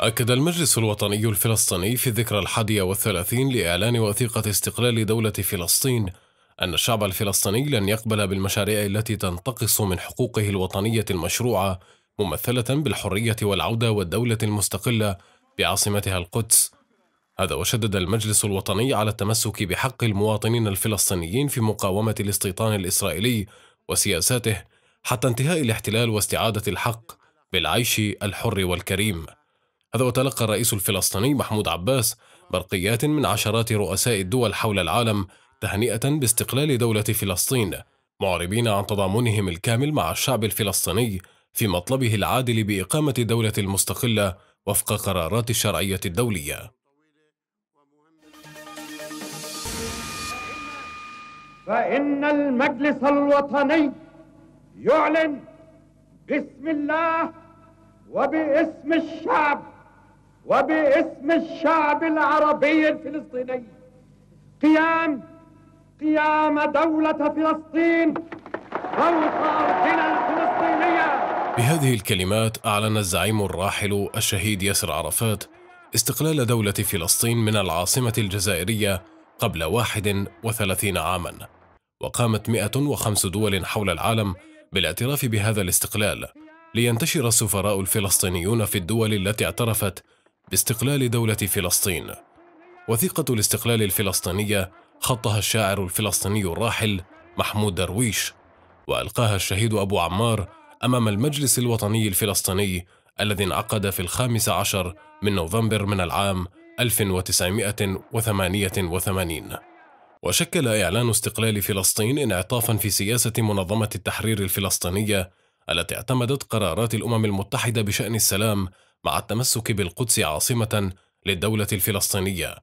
أكد المجلس الوطني الفلسطيني في الذكرى الحادية والثلاثين لإعلان وثيقة استقلال دولة فلسطين أن الشعب الفلسطيني لن يقبل بالمشاريع التي تنتقص من حقوقه الوطنية المشروعة ممثلة بالحرية والعودة والدولة المستقلة بعاصمتها القدس. هذا وشدد المجلس الوطني على التمسك بحق المواطنين الفلسطينيين في مقاومة الاستيطان الإسرائيلي وسياساته حتى انتهاء الاحتلال واستعادة الحق بالعيش الحر والكريم. هذا وتلقى الرئيس الفلسطيني محمود عباس برقيات من عشرات رؤساء الدول حول العالم تهنئة باستقلال دولة فلسطين، معربين عن تضامنهم الكامل مع الشعب الفلسطيني في مطلبه العادل بإقامة دولة مستقلة وفق قرارات الشرعية الدولية. فإن المجلس الوطني يعلن باسم الله وباسم الشعب وباسم الشعب العربي الفلسطيني. قيام قيام دولة فلسطين فوق أرضنا الفلسطينية. بهذه الكلمات أعلن الزعيم الراحل الشهيد ياسر عرفات استقلال دولة فلسطين من العاصمة الجزائرية قبل 31 عاما وقامت 105 دول حول العالم بالاعتراف بهذا الاستقلال لينتشر السفراء الفلسطينيون في الدول التي اعترفت باستقلال دولة فلسطين. وثيقة الاستقلال الفلسطينية خطها الشاعر الفلسطيني الراحل محمود درويش وألقاها الشهيد أبو عمار أمام المجلس الوطني الفلسطيني الذي انعقد في الخامس عشر من نوفمبر من العام 1988 وشكل إعلان استقلال فلسطين انعطافا في سياسة منظمة التحرير الفلسطينية التي اعتمدت قرارات الأمم المتحدة بشأن السلام مع التمسك بالقدس عاصمة للدولة الفلسطينية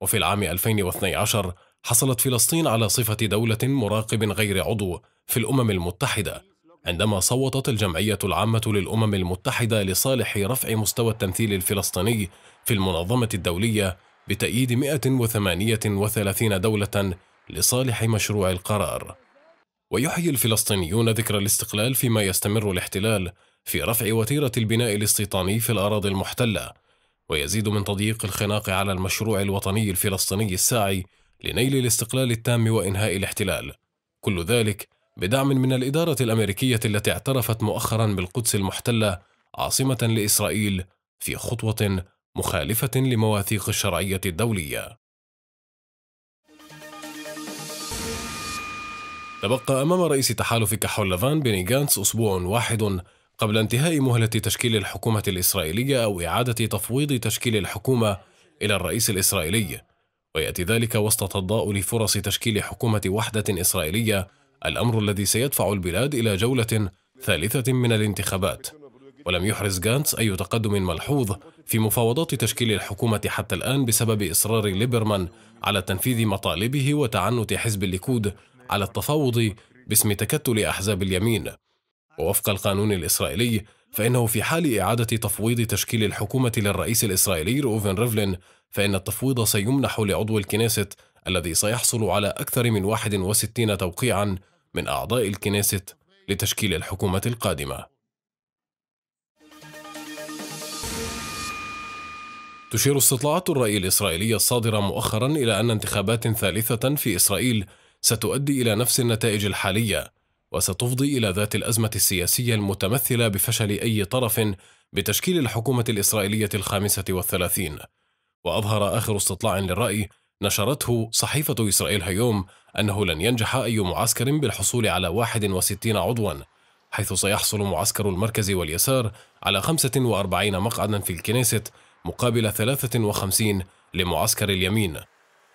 وفي العام 2012 حصلت فلسطين على صفة دولة مراقب غير عضو في الأمم المتحدة عندما صوتت الجمعية العامة للأمم المتحدة لصالح رفع مستوى التمثيل الفلسطيني في المنظمة الدولية بتأييد 138 دولة لصالح مشروع القرار. ويحيي الفلسطينيون ذكرى الاستقلال فيما يستمر الاحتلال في رفع وتيرة البناء الاستيطاني في الأراضي المحتلة، ويزيد من تضييق الخناق على المشروع الوطني الفلسطيني الساعي لنيل الاستقلال التام وإنهاء الاحتلال. كل ذلك بدعم من الإدارة الأمريكية التي اعترفت مؤخرا بالقدس المحتلة عاصمة لإسرائيل في خطوة مخالفة لمواثيق الشرعية الدولية. تبقى أمام رئيس تحالف كحول لافان بني جانتس أسبوع واحد قبل انتهاء مهلة تشكيل الحكومة الإسرائيلية أو إعادة تفويض تشكيل الحكومة إلى الرئيس الإسرائيلي. ويأتي ذلك وسط تضاؤل فرص تشكيل حكومة وحدة إسرائيلية الأمر الذي سيدفع البلاد إلى جولة ثالثة من الانتخابات. ولم يحرز جانتس أي تقدم ملحوظ في مفاوضات تشكيل الحكومة حتى الآن بسبب إصرار ليبرمان على تنفيذ مطالبه وتعنت حزب الليكود على التفاوض باسم تكتل أحزاب اليمين. ووفق القانون الإسرائيلي فإنه في حال إعادة تفويض تشكيل الحكومة للرئيس الإسرائيلي روفن ريفلين فإن التفويض سيمنح لعضو الكنيست الذي سيحصل على أكثر من 61 توقيعا من أعضاء الكنيست لتشكيل الحكومة القادمة. تشير استطلاعات الرأي الإسرائيلية الصادرة مؤخرا إلى أن انتخابات ثالثة في إسرائيل ستؤدي إلى نفس النتائج الحالية وستفضي إلى ذات الأزمة السياسية المتمثلة بفشل أي طرف بتشكيل الحكومة الإسرائيلية الخامسة والثلاثين. وأظهر آخر استطلاع للرأي نشرته صحيفة إسرائيل هيوم أنه لن ينجح أي معسكر بالحصول على 61 عضوا حيث سيحصل معسكر المركز واليسار على 45 مقعدا في الكنيست مقابل 53 لمعسكر اليمين.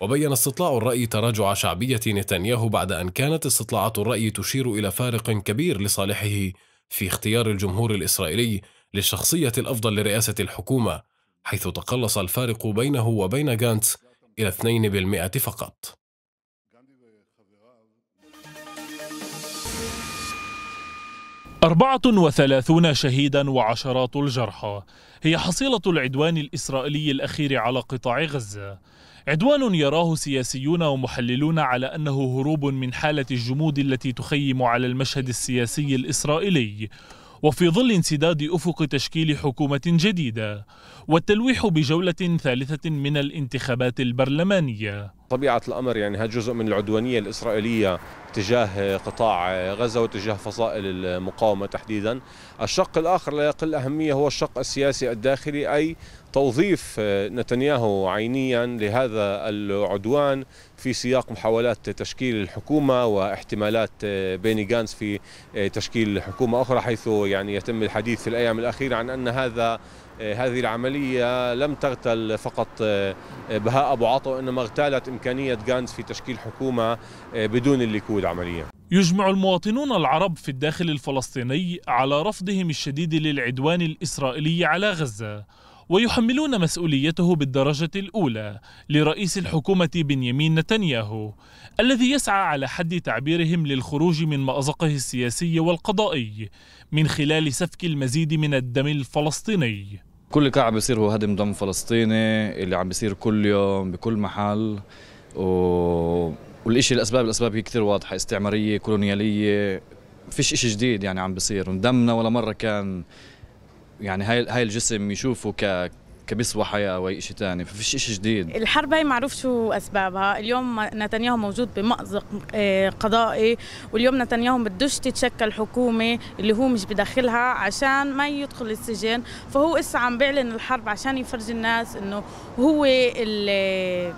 وبين استطلاع الرأي تراجع شعبية نتنياهو بعد أن كانت استطلاعات الرأي تشير إلى فارق كبير لصالحه في اختيار الجمهور الإسرائيلي للشخصية الأفضل لرئاسة الحكومة حيث تقلص الفارق بينه وبين جانتس إلى 2% فقط. أربعة وثلاثون شهيدا وعشرات الجرحى هي حصيلة العدوان الإسرائيلي الأخير على قطاع غزة. عدوان يراه سياسيون ومحللون على أنه هروب من حالة الجمود التي تخيم على المشهد السياسي الإسرائيلي وفي ظل انسداد أفق تشكيل حكومة جديدة والتلويح بجولة ثالثة من الانتخابات البرلمانية. طبيعة الأمر يعني هذا جزء من العدوانية الإسرائيلية تجاه قطاع غزة وتجاه فصائل المقاومة تحديدا. الشق الآخر لا يقل أهمية هو الشق السياسي الداخلي أي توظيف نتنياهو عينيا لهذا العدوان في سياق محاولات تشكيل الحكومة واحتمالات بيني جانس في تشكيل حكومة أخرى حيث يعني يتم الحديث في الأيام الأخيرة عن أن هذا هذه العملية لم تغتل فقط بهاء أبو عطا وإنما اغتالت إمكانية غانز في تشكيل حكومة بدون الليكود عمليا. يجمع المواطنون العرب في الداخل الفلسطيني على رفضهم الشديد للعدوان الإسرائيلي على غزة ويحملون مسؤوليته بالدرجة الأولى لرئيس الحكومة بنيامين نتنياهو الذي يسعى على حد تعبيرهم للخروج من مأزقه السياسي والقضائي من خلال سفك المزيد من الدم الفلسطيني. كل قاعد بيصير هو هدم دم فلسطيني اللي عم بيصير كل يوم بكل محل. و... والإشي الأسباب الأسباب هي كثير واضحة. استعمارية كولونيالية فيش إشي جديد يعني عم بيصير. دمنا ولا مرة كان يعني هاي هاي الجسم يشوفه ك كبسوة حياة أو أي شيء ثاني ففيش شيء جديد. الحرب هي معروف شو أسبابها. اليوم نتنياهو موجود بمأزق قضائي واليوم نتنياهو بدوش تتشكل حكومة اللي هو مش بداخلها عشان ما يدخل السجن. فهو إسا عم بيعلن الحرب عشان يفرج الناس إنه هو اللي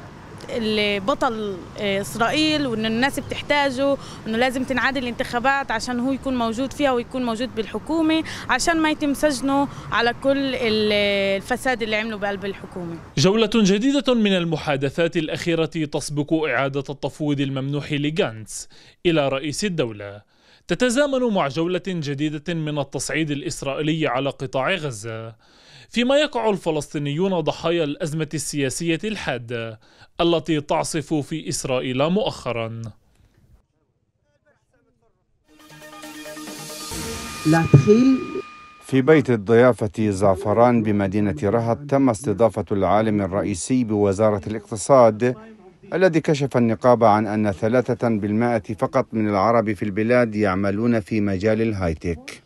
بطل إسرائيل وان الناس بتحتاجه إنه لازم تنعاد الانتخابات عشان هو يكون موجود فيها ويكون موجود بالحكومة عشان ما يتم سجنه على كل الفساد اللي عمله بقلب الحكومة. جولة جديدة من المحادثات الأخيرة تسبق إعادة التفويض الممنوح لغانتس إلى رئيس الدولة. تتزامن مع جولة جديدة من التصعيد الإسرائيلي على قطاع غزة. فيما يقع الفلسطينيون ضحايا الأزمة السياسية الحادة التي تعصف في إسرائيل مؤخرا. في بيت الضيافة زعفران بمدينة رهط تم استضافة العالم الرئيسي بوزارة الاقتصاد الذي كشف النقاب عن أن ثلاثة بالمائة فقط من العرب في البلاد يعملون في مجال الهايتك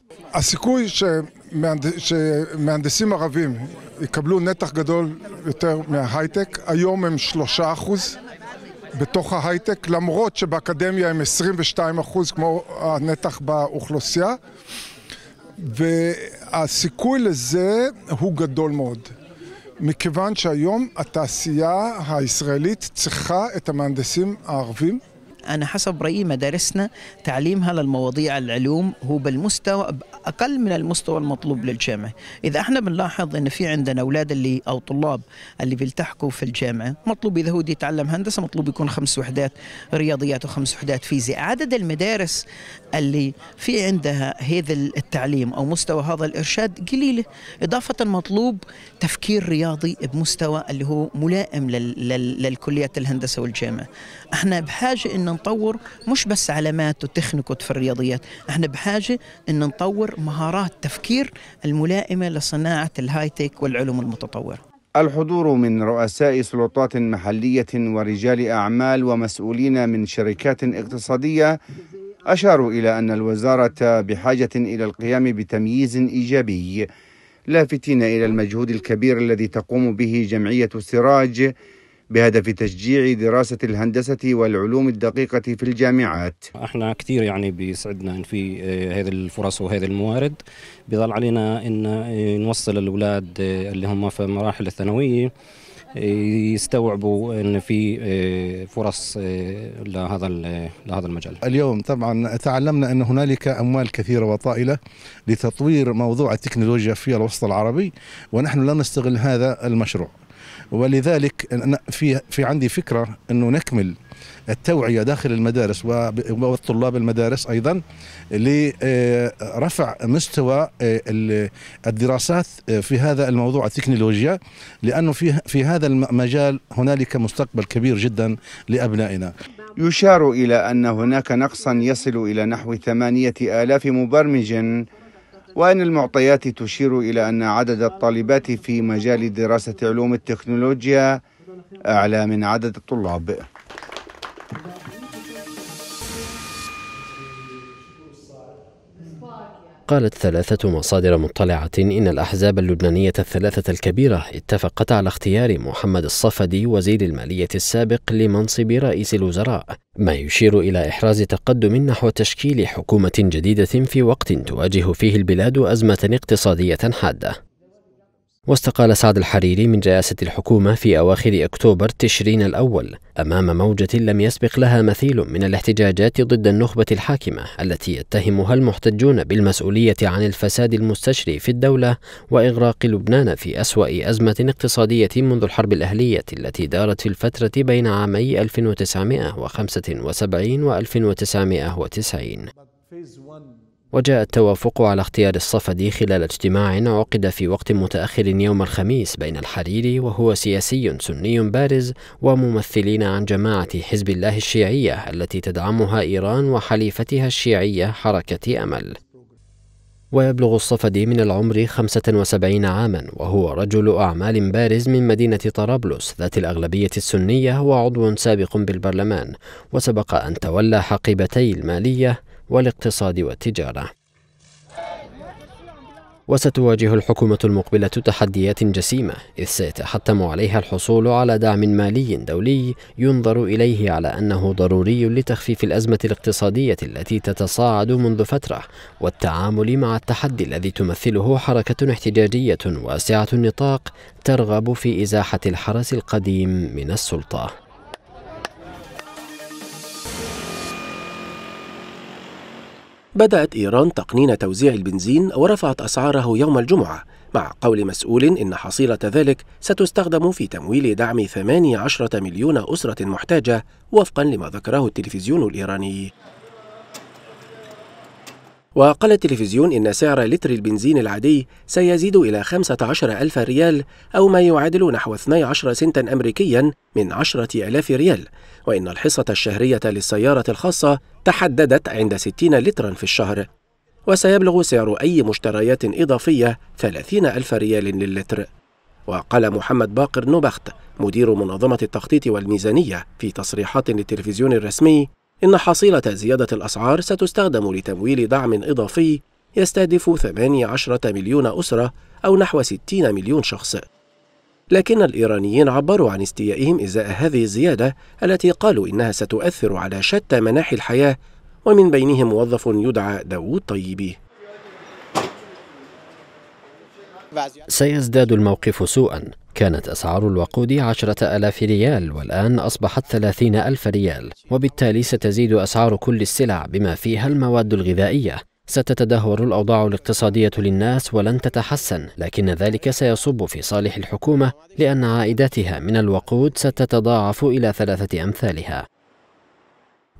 שמהנדסים ערבים יקבלו נתח גדול יותר מההייטק, היום הם שלושה אחוז בתוך ההייטק, למרות שבאקדמיה הם 22 אחוז כמו הנתח באוכלוסייה, והסיכוי לזה הוא גדול מאוד. מכיוון שהיום התעשייה הישראלית צריכה את המהנדסים הערבים أنا حسب رأيي مدارسنا تعليمها للمواضيع العلوم هو بالمستوى أقل من المستوى المطلوب للجامعة. إذا إحنا بنلاحظ أن في عندنا أولاد اللي أو طلاب اللي بيلتحقوا في الجامعة مطلوب إذا هو يتعلم هندسة مطلوب يكون خمس وحدات رياضيات وخمس وحدات فيزياء. عدد المدارس اللي في عندها هذا التعليم أو مستوى هذا الإرشاد قليلة إضافة مطلوب تفكير رياضي بمستوى اللي هو ملائم لل لل للكليات الهندسة والجامعة. إحنا بحاجة نطور مش بس علامات وتخنكت في الرياضيات. إحنا بحاجة أن نطور مهارات تفكير الملائمة لصناعة الهايتك والعلوم المتطورة. الحضور من رؤساء سلطات محلية ورجال أعمال ومسؤولين من شركات اقتصادية. أشاروا إلى أن الوزارة بحاجة إلى القيام بتمييز إيجابي لافتين إلى المجهود الكبير الذي تقوم به جمعية سراج. بهدف تشجيع دراسة الهندسة والعلوم الدقيقة في الجامعات إحنا كثير يعني بيسعدنا في هذه الفرص وهذه الموارد بيظل علينا إن نوصل الأولاد اللي هم في مراحل الثانوية يستوعبوا إن في فرص لهذا لهذا المجال. اليوم طبعا تعلمنا إن هنالك أموال كثيرة وطائلة لتطوير موضوع التكنولوجيا في الوسط العربي ونحن لا نستغل هذا المشروع. ولذلك في في عندي فكرة أنه نكمل التوعية داخل المدارس والطلاب المدارس أيضا لرفع مستوى الدراسات في هذا الموضوع التكنولوجيا لأنه في في هذا المجال هنالك مستقبل كبير جدا لأبنائنا. يشار إلى أن هناك نقصا يصل إلى نحو ثمانية آلاف مبرمج وأن المعطيات تشير إلى أن عدد الطالبات في مجال دراسة علوم التكنولوجيا أعلى من عدد الطلاب. وقالت ثلاثة مصادر مطلعة إن الأحزاب اللبنانية الثلاثة الكبيرة اتفقت على اختيار محمد الصفدي وزير المالية السابق لمنصب رئيس الوزراء ما يشير إلى إحراز تقدم نحو تشكيل حكومة جديدة في وقت تواجه فيه البلاد أزمة اقتصادية حادة. واستقال سعد الحريري من رئاسة الحكومة في أواخر أكتوبر تشرين الأول. أمام موجة لم يسبق لها مثيل من الاحتجاجات ضد النخبة الحاكمة التي يتهمها المحتجون بالمسؤولية عن الفساد المستشري في الدولة وإغراق لبنان في أسوأ أزمة اقتصادية منذ الحرب الأهلية التي دارت في الفترة بين عامي 1975 و 1990 وجاء التوافق على اختيار الصفدي خلال اجتماع عقد في وقت متأخر يوم الخميس بين الحريري وهو سياسي سني بارز وممثلين عن جماعة حزب الله الشيعية التي تدعمها إيران وحليفتها الشيعية حركة أمل. ويبلغ الصفدي من العمر 75 عاما وهو رجل أعمال بارز من مدينة طرابلس ذات الأغلبية السنية وعضو سابق بالبرلمان وسبق أن تولى حقيبتي المالية والاقتصاد والتجارة. وستواجه الحكومة المقبلة تحديات جسيمة إذ سيتحتم عليها الحصول على دعم مالي دولي ينظر إليه على أنه ضروري لتخفيف الأزمة الاقتصادية التي تتصاعد منذ فترة والتعامل مع التحدي الذي تمثله حركة احتجاجية واسعة النطاق ترغب في إزاحة الحرس القديم من السلطة. بدأت إيران تقنين توزيع البنزين ورفعت أسعاره يوم الجمعة مع قول مسؤول إن حصيلة ذلك ستستخدم في تمويل دعم 18 مليون أسرة محتاجة وفقا لما ذكره التلفزيون الإيراني. وقال التلفزيون إن سعر لتر البنزين العادي سيزيد إلى 15 ألف ريال أو ما يعادل نحو 12 سنتا أمريكيا من 10 ألاف ريال. وإن الحصة الشهرية للسيارة الخاصة تحددت عند 60 لترا في الشهر. وسيبلغ سعر أي مشتريات إضافية 30 ألف ريال للتر. وقال محمد باقر نوبخت مدير منظمة التخطيط والميزانية في تصريحات للتلفزيون الرسمي إن حصيلة زيادة الأسعار ستستخدم لتمويل دعم إضافي يستهدف 18 مليون أسرة أو نحو 60 مليون شخص. لكن الإيرانيين عبروا عن استيائهم إزاء هذه الزيادة التي قالوا إنها ستؤثر على شتى مناحي الحياة ومن بينهم موظف يدعى داوود طيبي. سيزداد الموقف سوءا. كانت أسعار الوقود عشرة ألاف ريال والآن أصبحت ثلاثين ألف ريال. وبالتالي ستزيد أسعار كل السلع بما فيها المواد الغذائية. ستتدهور الأوضاع الاقتصادية للناس ولن تتحسن لكن ذلك سيصب في صالح الحكومة لأن عائداتها من الوقود ستتضاعف إلى ثلاثة أمثالها.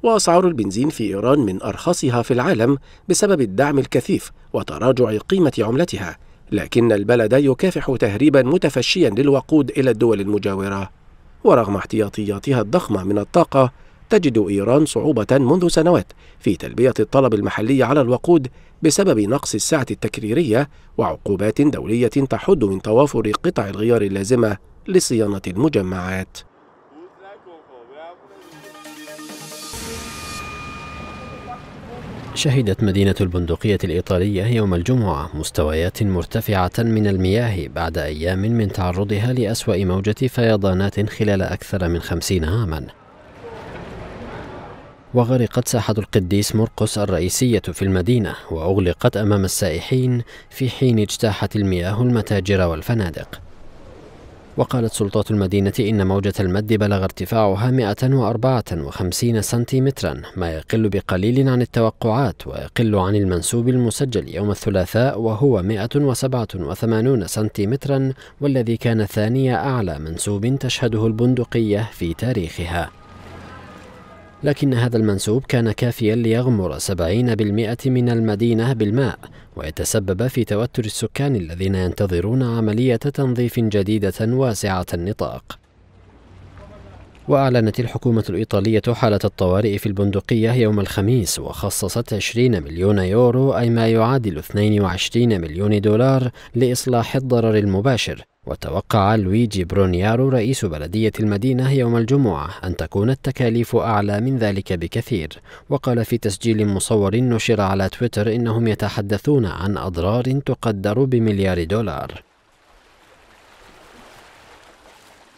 وأسعار البنزين في إيران من أرخصها في العالم بسبب الدعم الكثيف وتراجع قيمة عملتها. لكن البلد يكافح تهريبا متفشيا للوقود إلى الدول المجاورة. ورغم احتياطياتها الضخمة من الطاقة تجد إيران صعوبة منذ سنوات في تلبية الطلب المحلي على الوقود بسبب نقص السعة التكريرية وعقوبات دولية تحد من توافر قطع الغيار اللازمة لصيانة المجمعات. شهدت مدينة البندقية الإيطالية يوم الجمعة مستويات مرتفعة من المياه بعد أيام من تعرضها لأسوأ موجة فيضانات خلال أكثر من خمسين عاماً. وغرقت ساحة القديس مرقس الرئيسية في المدينة وأغلقت أمام السائحين في حين اجتاحت المياه المتاجر والفنادق. وقالت سلطات المدينة إن موجة المد بلغ ارتفاعها 154 سنتيمترا ما يقل بقليل عن التوقعات ويقل عن المنسوب المسجل يوم الثلاثاء وهو 187 سنتيمترا والذي كان ثاني أعلى منسوب تشهده البندقية في تاريخها. لكن هذا المنسوب كان كافيا ليغمر 70% من المدينة بالماء ويتسبب في توتر السكان الذين ينتظرون عملية تنظيف جديدة واسعة النطاق. وأعلنت الحكومة الإيطالية حالة الطوارئ في البندقية يوم الخميس وخصصت 20 مليون يورو أي ما يعادل 22 مليون دولار لإصلاح الضرر المباشر. وتوقع لويجي برونيارو رئيس بلدية المدينة يوم الجمعة أن تكون التكاليف أعلى من ذلك بكثير. وقال في تسجيل مصور نشر على تويتر إنهم يتحدثون عن أضرار تقدر بمليار دولار.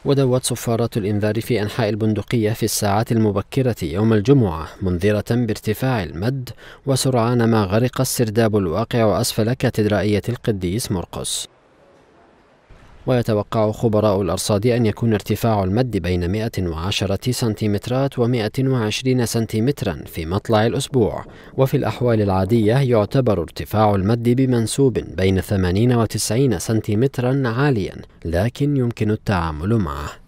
ودوت صفارات الإنذار في أنحاء البندقية في الساعات المبكرة يوم الجمعة منذرة بارتفاع المد وسرعان ما غرق السرداب الواقع أسفل كاتدرائية القديس مرقس. ويتوقع خبراء الأرصاد أن يكون ارتفاع المد بين 110 سنتيمترات و 120 سنتيمترا في مطلع الأسبوع. وفي الأحوال العادية يعتبر ارتفاع المد بمنسوب بين 80 و 90 سنتيمترا عاليا لكن يمكن التعامل معه.